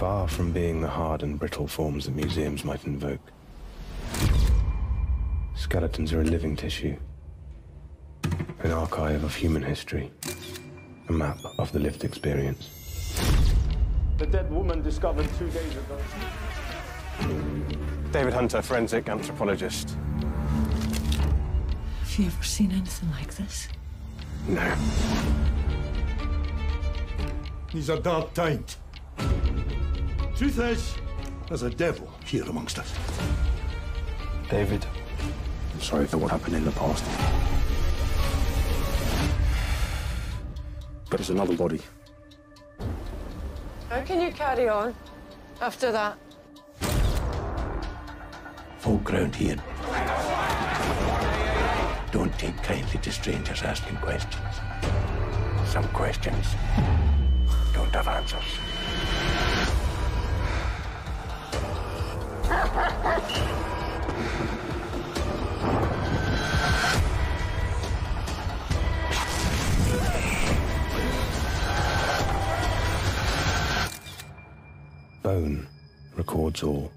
Far from being the hard and brittle forms that museums might invoke. Skeletons are a living tissue, an archive of human history, a map of the lived experience. The dead woman discovered two days ago. David Hunter, forensic anthropologist. Have you ever seen anything like this? No. These are dark times. Truth is, there's a devil here amongst us. David, I'm sorry for what happened in the past. But it's another body. How can you carry on after that? Folk round here don't take kindly to strangers asking questions. Some questions don't have answers. Bone records all.